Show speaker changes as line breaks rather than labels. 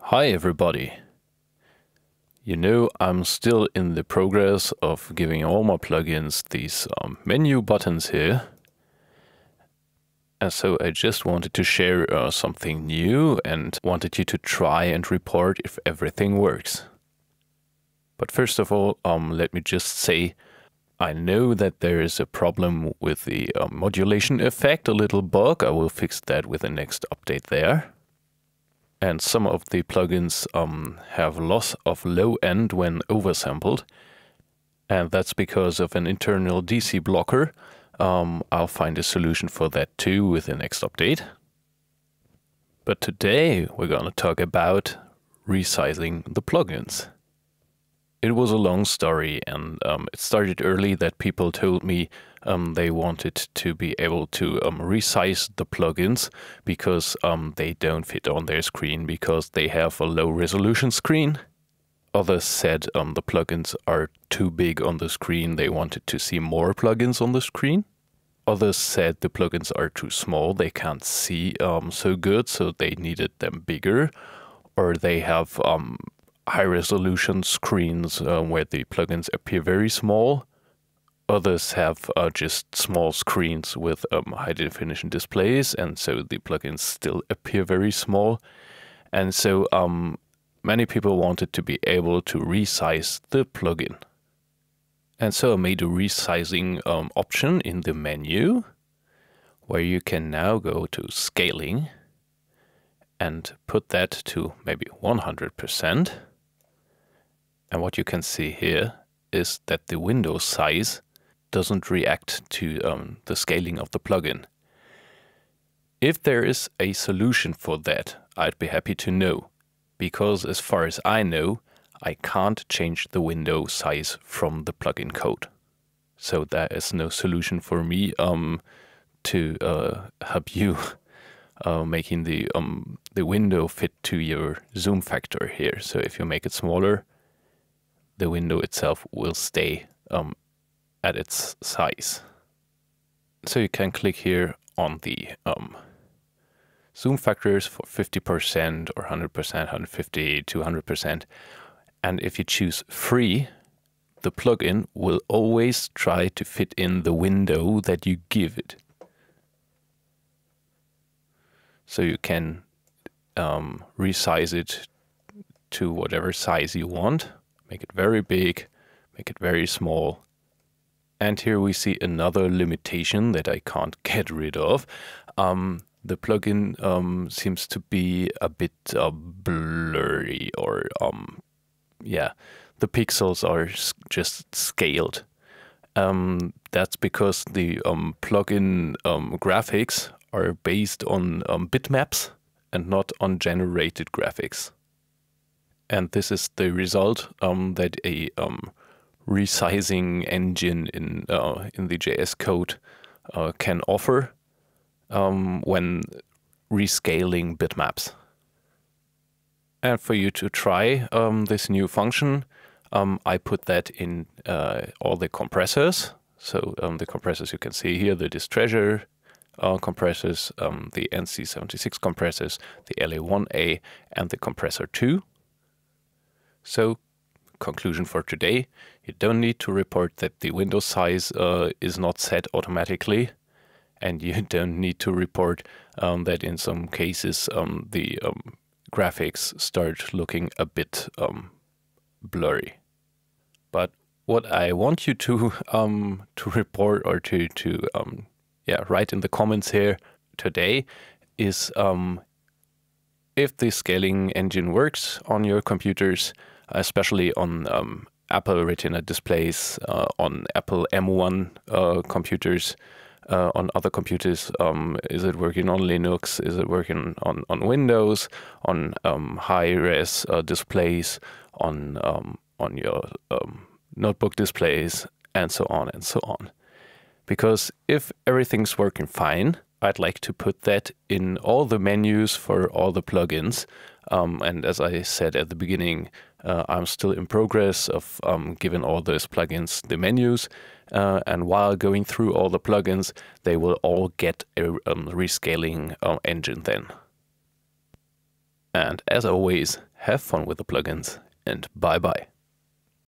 Hi, everybody. You know, I'm still in the progress of giving all my plugins these um, menu buttons here. And so I just wanted to share uh, something new and wanted you to try and report if everything works. But first of all, um, let me just say I know that there is a problem with the uh, modulation effect, a little bug. I will fix that with the next update there. And some of the plugins um, have loss of low end when oversampled. And that's because of an internal DC blocker. Um, I'll find a solution for that too with the next update. But today we're going to talk about resizing the plugins it was a long story, and um, it started early that people told me um, they wanted to be able to um, resize the plugins because um, they don't fit on their screen because they have a low resolution screen. Others said um, the plugins are too big on the screen, they wanted to see more plugins on the screen. Others said the plugins are too small, they can't see um, so good, so they needed them bigger or they have um, high resolution screens uh, where the plugins appear very small. Others have uh, just small screens with um, high definition displays, and so the plugins still appear very small. And so um, many people wanted to be able to resize the plugin. And so I made a resizing um, option in the menu where you can now go to scaling and put that to maybe 100%. And what you can see here is that the window size doesn't react to um, the scaling of the plugin. If there is a solution for that, I'd be happy to know, because as far as I know, I can't change the window size from the plugin code. So there is no solution for me um, to uh, help you uh, making the um, the window fit to your zoom factor here. So if you make it smaller, the window itself will stay um, at its size. So you can click here on the um, zoom factors for 50% or 100%, 150, 200%. And if you choose free, the plugin will always try to fit in the window that you give it. So you can um, resize it to whatever size you want make it very big, make it very small. And here we see another limitation that I can't get rid of. Um, the plugin um, seems to be a bit uh, blurry or um, yeah, the pixels are just scaled. Um, that's because the um, plugin um, graphics are based on bitmaps and not on generated graphics. And this is the result that a resizing engine in uh, in the JS code uh, can offer um, when rescaling bitmaps. And for you to try um, this new function, um, I put that in uh, all the compressors. So um, the compressors you can see here, the Distressor uh, compressors, the NC76 compressors, the LA1A, and the compressor 2. So, conclusion for today, you don't need to report that the window size uh, is not set automatically. And you don't need to report um, that in some cases um, the um, graphics start looking a bit um, blurry. But what I want you to um, to report or to to um, yeah write in the comments here today is if the scaling engine works on your computers, especially on um, Apple Retina displays, uh, on Apple M1 uh, computers, uh, on other computers. Um, is it working on Linux? Is it working on, on Windows? On um, high res uh, displays? On um, on your um, notebook displays, and so on and so on. Because if everything's working fine, I'd like to put that in all the menus for all the plugins. Um, and as I said at the beginning, uh, I'm still in progress of um, giving all those plugins the menus. Uh, and while going through all the plugins, they will all get a um, rescaling uh, engine then. And as always, have fun with the plugins and bye bye.